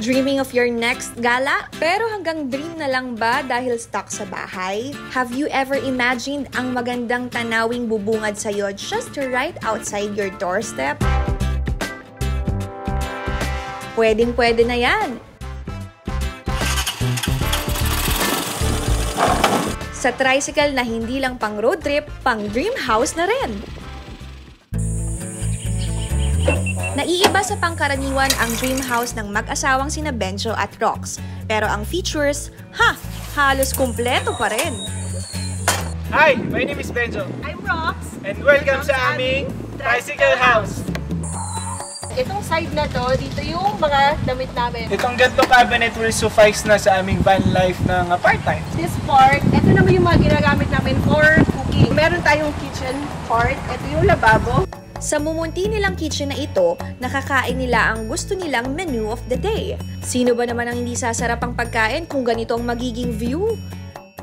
Dreaming of your next gala? Pero hanggang dream na lang ba dahil stuck sa bahay? Have you ever imagined ang magandang tanawing bubungad sa'yo just right outside your doorstep? Pwedeng pwede na yan! Sa tricycle na hindi lang pang road trip, pang dream house na rin. Naiiba sa pangkaraniwan ang dream house ng mag-asawang sina Benjo at Rox. Pero ang features, ha, halos kumpleto pa rin. Hi, my name is Benjo. I'm Rox. And welcome sa aming Tricycle House. Itong side na to, dito yung mga damit namin. Itong ganito cabinet will suffice na sa aming van life ng part-time. This part, ito naman yung mga ginagamit namin for cooking. Meron tayong kitchen part. Ito yung lababo. Sa mumunti nilang kitchen na ito, nakakain nila ang gusto nilang menu of the day. Sino ba naman ang hindi sasarap ang pagkain kung ganito ang magiging view?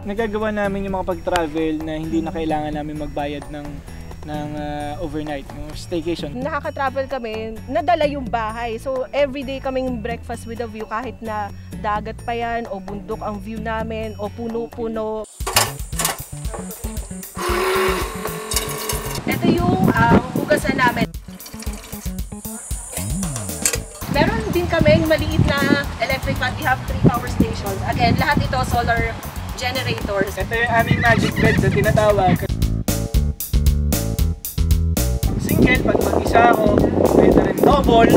Nagagawa namin yung mga pag-travel na hindi na kailangan namin magbayad ng ng uh, overnight, yung staycation. Nakaka-travel kami, nadala yung bahay. So, everyday kaming breakfast with a view kahit na dagat pa yan o bundok ang view namin o puno-puno. Ito yung um, namin. Meron din kami maliit na electric fan. We have three power stations. Again, lahat ito solar generators. Ito yung aming magic bed na tinatawag. Single, pag mag-isa ako, pwede rin double,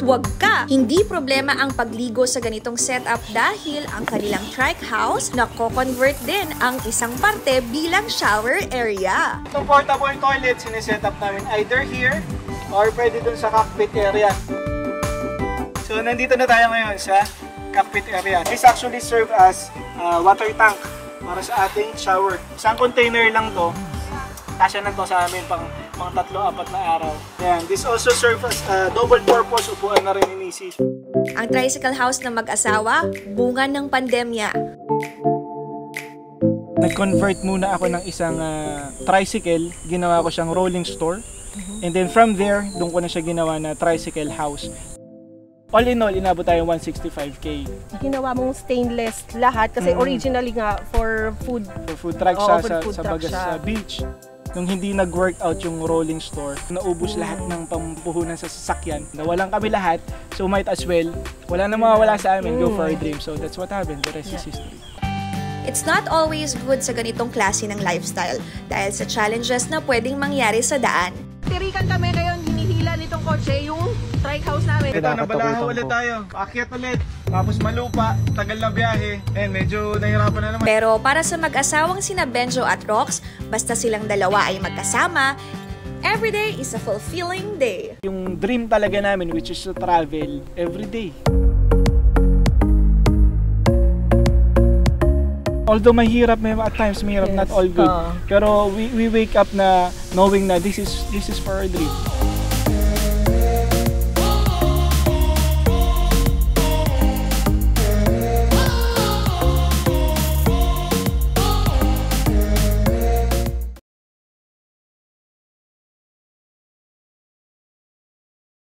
At wag ka! Hindi problema ang pagligo sa ganitong setup dahil ang kanilang trike house nako-convert din ang isang parte bilang shower area. Itong portable toilet, sineset up namin either here or pwede dun sa cockpit area. So, nandito na tayo ngayon sa cockpit area. This actually serve as uh, water tank para sa ating shower. Isang container lang to. Kasya na to sa amin pang mga tatlo, apat na araw. Yan. This also serve as uh, double purpose upuan na rin ni Mrs. Ang tricycle house ng mag-asawa, bunga ng pandemya. Nag-convert muna ako ng isang uh, tricycle, ginawa ko siyang rolling store. And then from there, doon ko na siya ginawa na tricycle house. All in all, inabot tayo 165k Ginawa mong stainless lahat kasi Mm. originally nga for food for food truck Oo, siya sa, food sa truck Bagas siya. sa beach. Nung hindi nag-work out yung rolling store, naubos lahat ng pampuhunan sa sasakyan. Nawalan kami lahat, so might as well, wala na mawawala sa amin, go for our dream. So that's what happened, the rest is history. It's not always good sa ganitong klase ng lifestyle dahil sa challenges na pwedeng mangyari sa daan. Tirikan kami ngayon, hinihila nitong kotse yung trike house namin. Ito, nabalaha ulit tayo. Akyat ulit, tapos malupa, tagal na biyahe. Eh, medyo nahirapan na naman. Pero para sa mag-asawang sina Benjo at Rox, basta silang dalawa ay magkasama, every day is a fulfilling day. Yung dream talaga namin, which is to travel every day. Although mahirap, may at times mahirap, Yes. not all good. Oo. Pero we, we wake up na knowing na this is this is for our dream.